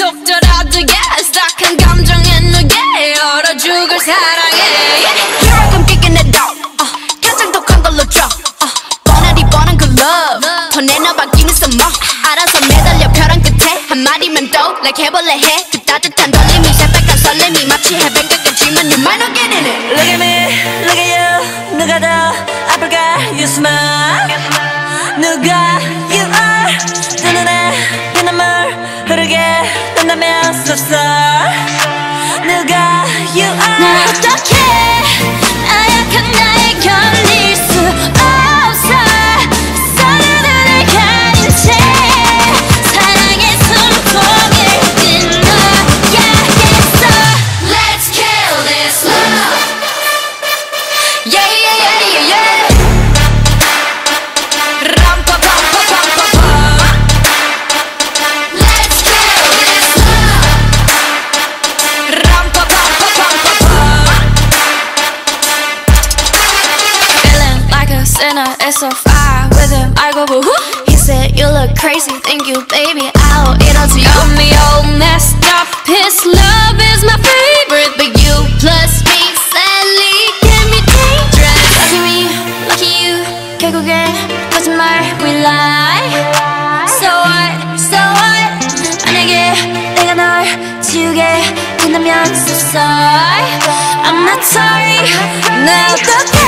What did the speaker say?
적절하게 스탁한 감정에 누게 얼어 죽을 사랑해 혈액은 끼게 내 dog 가장 독한 걸로 줘. 어, 뻔하디 뻔한 그 love. 더 내놔봐 give me some more. 알아서 매달려 벼랑 끝에. 한마디면 또 like 해볼래 해그 따뜻한 떨림이 새빨간 설렘이 마치 해변 끝까지만 You might not get in it Look at me, look at you. 누가 더 아플까 You smile 누가 so sorry 누가 you 나 are 어떻게 like a sinner, it's a fire with him. I go boo hoo. He said, You look crazy, thank you, baby. I'll eat up to you. Got me all messed up. His love is my favorite, but you plus me sadly can be dangerous. Lucky me, lucky you. 결국엔 거짓말 we lie. So what, so what? 만약에 내가 널 지우게 된다면 so sorry. I'm not sorry. 나 어떡해 나약한 나